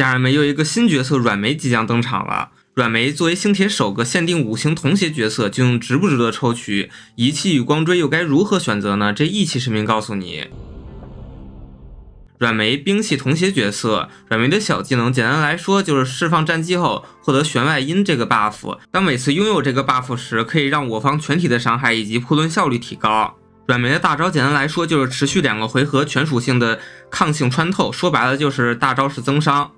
家人们，又一个新角色软梅即将登场了。软梅作为星铁首个限定五行同邪角色，究竟值不值得抽取？仪器与光锥又该如何选择呢？这一期视频告诉你。软梅兵器同邪角色，软梅的小技能简单来说就是释放战技后获得弦外音这个 buff。当每次拥有这个 buff 时，可以让我方全体的伤害以及破盾效率提高。软梅的大招简单来说就是持续两个回合全属性的抗性穿透，说白了就是大招是增伤。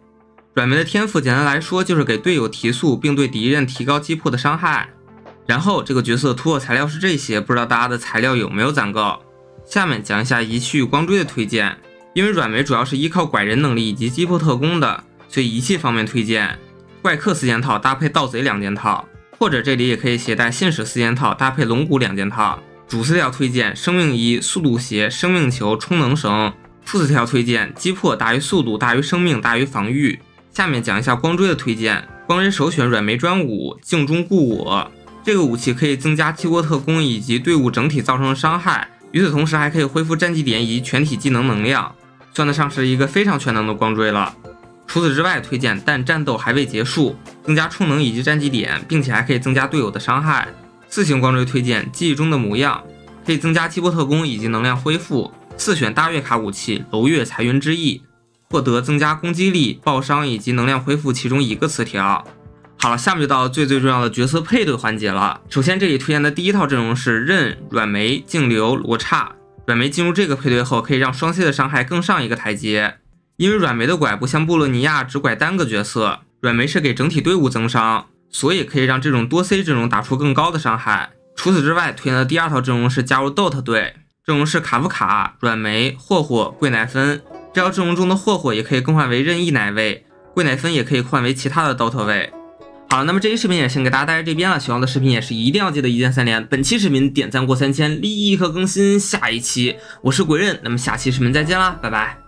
软梅的天赋简单来说就是给队友提速，并对敌人提高击破的伤害。然后这个角色突破材料是这些，不知道大家的材料有没有攒够？下面讲一下仪器与光锥的推荐。因为软梅主要是依靠拐人能力以及击破特工的，所以仪器方面推荐怪客四件套搭配盗贼两件套，或者这里也可以携带信使四件套搭配龙骨两件套。主饲料推荐生命衣、速度鞋、生命球、充能绳。副饲料推荐击破大于速度大于生命大于防御。下面讲一下光锥的推荐，光锥首选软梅专武镜中故我，这个武器可以增加七波特工以及队伍整体造成的伤害，与此同时还可以恢复战绩点以及全体技能能量。算得上是一个非常全能的光锥了。除此之外，推荐但战斗还未结束，增加充能以及战绩点，并且还可以增加队友的伤害。四星光锥推荐记忆中的模样，可以增加七波特工以及能量恢复。四选大月卡武器楼月彩云之翼，获得增加攻击力、爆伤以及能量恢复其中一个词条。好了，下面就到最最重要的角色配对环节了。首先这里推荐的第一套阵容是刃、软梅、净流、罗刹。软梅进入这个配对后，可以让双 C 的伤害更上一个台阶。因为软梅的拐不像布洛尼亚只拐单个角色，软梅是给整体队伍增伤，所以可以让这种多 C 阵容打出更高的伤害。除此之外，推荐的第二套阵容是加入 DOT 队，阵容是卡夫卡、软梅、霍霍、桂乃芬。这套阵容中的霍霍也可以更换为任意奶位，桂乃芬也可以换为其他的 DOTA 位。好了，那么这期视频也先给大家带来这边了。喜欢的视频也是一定要记得一键三连。本期视频点赞过三千，立刻更新下一期。我是鬼刃，那么下期视频再见啦，拜拜。